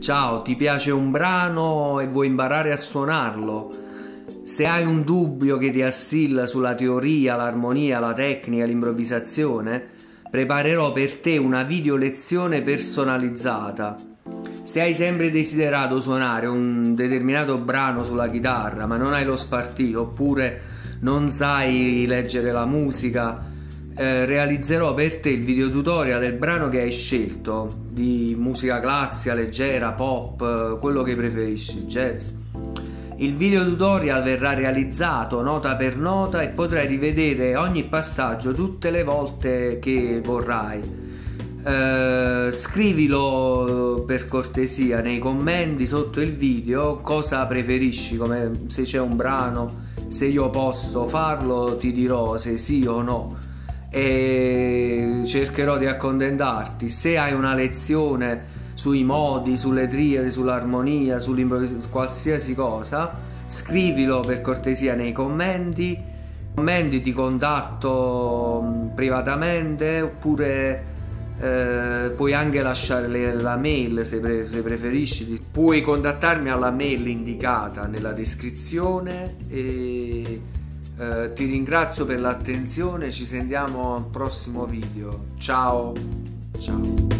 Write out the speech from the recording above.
Ciao, ti piace un brano e vuoi imparare a suonarlo? Se hai un dubbio che ti assilla sulla teoria, l'armonia, la tecnica, l'improvvisazione, preparerò per te una video lezione personalizzata. Se hai sempre desiderato suonare un determinato brano sulla chitarra ma non hai lo spartito oppure non sai leggere la musica, eh, realizzerò per te il video tutorial del brano che hai scelto di musica classica, leggera, pop, quello che preferisci, jazz. Il video tutorial verrà realizzato nota per nota e potrai rivedere ogni passaggio tutte le volte che vorrai. Uh, scrivilo per cortesia nei commenti sotto il video cosa preferisci, come se c'è un brano, se io posso farlo ti dirò se sì o no e cercherò di accontentarti. Se hai una lezione sui modi, sulle triadi, sull'armonia, su qualsiasi cosa, scrivilo per cortesia nei commenti. Commenti ti contatto mm, privatamente oppure eh, puoi anche lasciare le, la mail se, pre, se, preferisci. Puoi contattarmi alla mail indicata nella descrizione e eh, ti ringrazio per l'attenzione, ci sentiamo al prossimo video. Ciao, ciao.